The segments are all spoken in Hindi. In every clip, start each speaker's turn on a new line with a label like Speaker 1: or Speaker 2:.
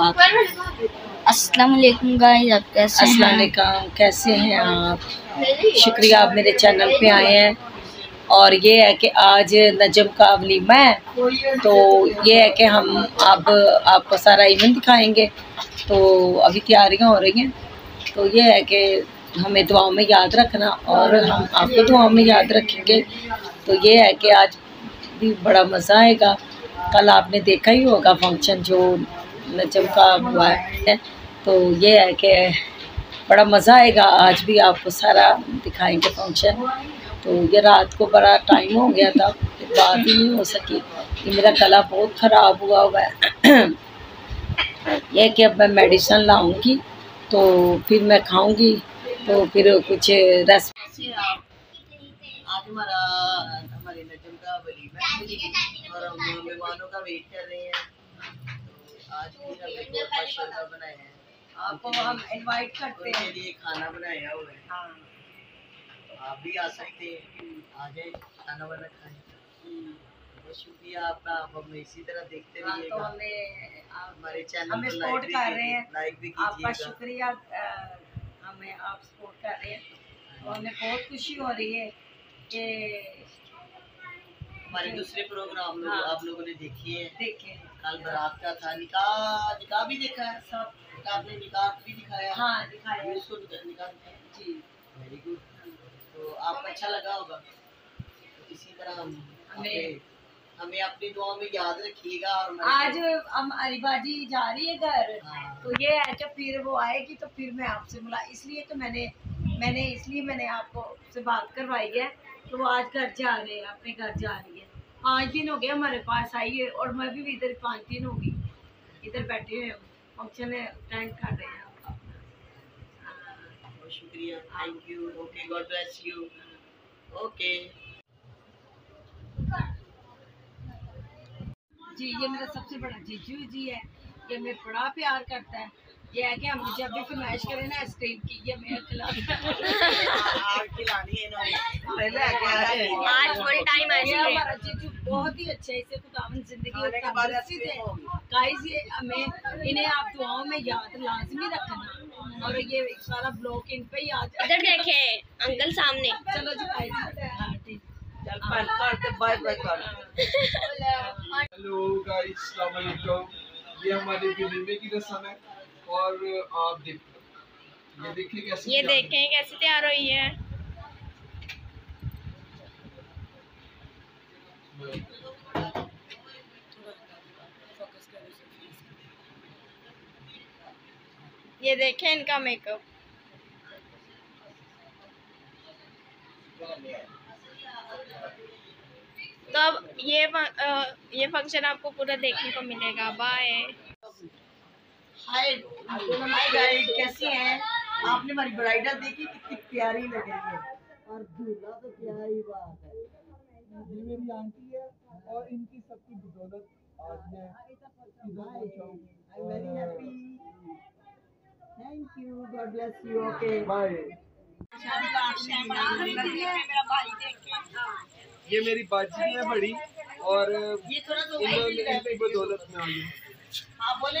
Speaker 1: अस्सलाम वालेकुम गाइस आप कैसे
Speaker 2: अस्सलाम वालेकुम कैसे हैं आप? शुक्रिया आप मेरे चैनल पे आए हैं। और ये है कि आज नजम का वलीमा है तो ये है कि हम अब आपको सारा इवेंट दिखाएँगे। तो अभी तैयारियाँ हो रही हैं। तो ये है कि हमें दुआओं में याद रखना और हम आपको दुआओं में याद रखेंगे। तो ये है कि आज भी बड़ा मज़ा आएगा। कल आपने देखा ही होगा फ़ंक्शन जो नजम का हुआ है तो ये है कि बड़ा मज़ा आएगा। आज भी आपको सारा दिखाएँगे फ़ंक्शन। तो ये रात को बड़ा टाइम हो गया था बात ही नहीं हो सकी। कि मेरा गला बहुत ख़राब हुआ हुआ है। यह कि अब मैं मेडिसिन लाऊँगी तो फिर मैं खाऊँगी तो फिर कुछ रेस्ट
Speaker 3: आज हमारा, हमारे नजम का वलीमा और हम मेहमानों का वेट कर रहे हैं। आज बनाया है।
Speaker 2: आपको हम इनवाइट करते हैं।
Speaker 3: लिए खाना बनाया हुआ है
Speaker 2: हाँ।
Speaker 3: तो आप भी आ सकते हैं। आ जाए खाना वाना खाएँ। बहुत शुक्रिया आपका। आप हमें इसी तरह देखते
Speaker 2: हाँ, तो हमें
Speaker 3: हमारे चैनल
Speaker 2: हमें सपोर्ट कर रहे हैं।
Speaker 3: लाइक भी
Speaker 2: आपका शुक्रिया हमें आप सपोर्ट कर रहे हैं। और हमें बहुत खुशी हो रही है कि
Speaker 3: हमारे दूसरे प्रोग्राम
Speaker 2: हाँ।
Speaker 3: आप लोगों ने देखी है।
Speaker 2: देखें
Speaker 3: कल बारात का था निकाह निकाह भी देखा है?
Speaker 2: सब।
Speaker 3: आपने निकाह भी दिखाया?
Speaker 2: हाँ दिखाया।
Speaker 3: अभी उसको निकाह दिखाया?
Speaker 2: जी।
Speaker 3: वेरी गुड तो आपको अच्छा लगा होगा? तो इसी तरह हम
Speaker 2: हमें-
Speaker 3: हमें अपनी दुआ में याद रखिएगा और
Speaker 2: आज हम अरीबाजी जा रही है घर।
Speaker 3: हाँ।
Speaker 2: तो ये है कि फिर वो आएगी तो फिर मैं आपसे मिला इसलिए तो मैंने मैंने इसलिए मैंने आपको से बात करवाई है तो वो आज घर जा रहे हैं अपने घर जा रही है। पाँच दिन हो गए हमारे पास आई है और मैं भी इधर पाँच दिन होगी इधर बैठे हुए फ़ंक्शन अटेंड कर रहे हैं। अपना।
Speaker 3: बहुत शुक्रिया। Thank you okay God bless you okay
Speaker 2: जी ये मेरा सबसे बड़ा जीजू जी है। ये हमें बड़ा प्यार करता है। ये है कि हम जब भी फरमाइश करें ना आइसक्रीम की ये हमें खिलाता है।
Speaker 3: है
Speaker 1: आज फुल टाइम
Speaker 2: ये हमारा जीजू बहुत ही अच्छा है इसे खुदावन ज़िंदगी गाइस ये हमें इन्हें आप दुआओं में याद लाजमी रखना। और ये सारा ब्लॉग इन पे ही आ जाए
Speaker 1: इधर देखे अंकल सामने।
Speaker 2: चलो जी गाइस हाँ, ठीक।
Speaker 3: चल पर कर बाय बाय कर।
Speaker 4: हेलो गाइस अस्सलाम वालेकुम ये हमारी विनिमे की रस्म है? और आप देखो ये देखिए कैसे
Speaker 1: ये देखें कैसे तैयार हुई है। ये देखें इनका मेकअप तो अब ये अ, ये फ़ंक्शन आपको पूरा देखने को मिलेगा। बाय
Speaker 3: हाय हाय कैसी हैं? आपने हमारी ब्राइडल देखी? कितनी प्यारी लग रही है और दूल्हा तो क्या ही बात है।
Speaker 4: मेरी आंटी है और इनकी सबकी बदौलत आज मैं इधर हूँ
Speaker 3: I am very happy thank you God bless you okay
Speaker 4: bye ये मेरी बाजी है बड़ी और
Speaker 3: ये थोड़ा तो
Speaker 4: इन्होंने इनकी बदौलत में आ गई
Speaker 3: हाँ बोले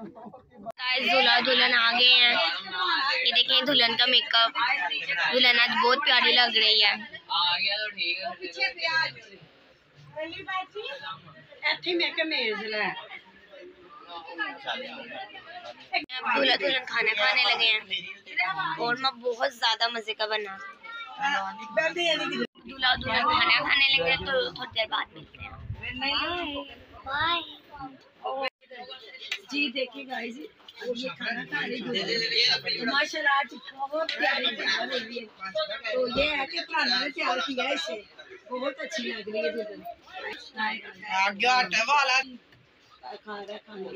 Speaker 1: दूल्हा दुल्हन आ गए हैं। ये देखें दुल्हन का मेकअप दुल्हन आज बहुत प्यारी लग रही है। दूल्हा दुल्हन खाना खाने लगे हैं। और मैं बहुत ज़्यादा मज़े का बना। दूल्हा दुल्हन खाना खाने लगे तो थोड़ी देर बाद मिलते हैं।
Speaker 2: जी देखिए गाइस ये खाना खा रही है माशाल्लाह आज बहुत प्यारी तैयार हो रही है तो ये है कि खाना ने तैयार किया है इसे। बहुत अच्छी लग रही है दुल्हन खा रहा खाना।